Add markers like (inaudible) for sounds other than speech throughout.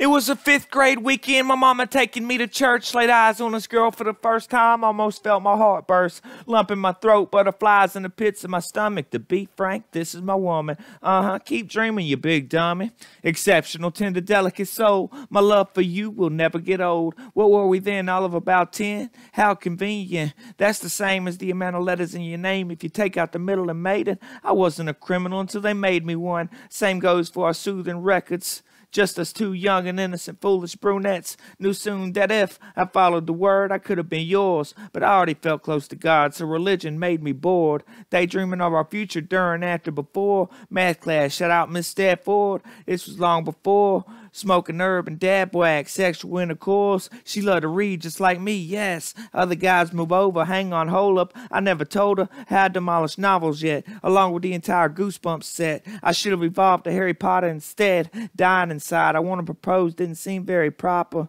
It was a fifth grade weekend. My mama taking me to church. Laid eyes on this girl for the first time. Almost felt my heart burst. Lump in my throat, butterflies in the pits of my stomach. To be frank, this is my woman. Uh huh. Keep dreaming, you big dummy. Exceptional, tender, delicate soul. My love for you will never get old. What were we then? All of about 10? How convenient. That's the same as the amount of letters in your name. If you take out the middle and maiden, I wasn't a criminal until they made me one. Same goes for our soothing records. Just as two young and innocent, foolish brunettes knew soon that if I followed the word, I could have been yours. But I already felt close to God, so religion made me bored. Daydreaming of our future during, after, before. Math class, shout out Miss Stafford. This was long before. Smoking herb and dab wax, sexual intercourse. She loved to read just like me, yes. Other guys move over, hang on, hold up. I never told her how I demolished novels yet, along with the entire Goosebumps set. I should have evolved to Harry Potter instead. Dying inside, I want to propose, didn't seem very proper.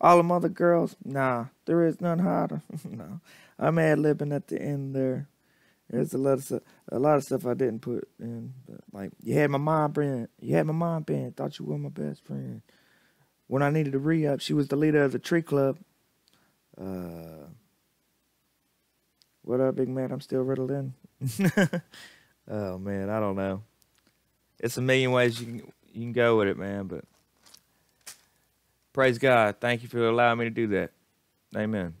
All them other girls, nah, there is none hotter. (laughs) no, I'm ad libbing at the end there. There's a lot of stuff, a lot of stuff I didn't put in. Like you had my mom band, you had my mom band. Thought you were my best friend. When I needed to re up, she was the leader of the tree club. Uh, what up, big man? I'm still riddled in. (laughs) oh man, I don't know. It's a million ways you can you can go with it, man. But praise God, thank you for allowing me to do that. Amen.